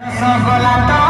Chocolate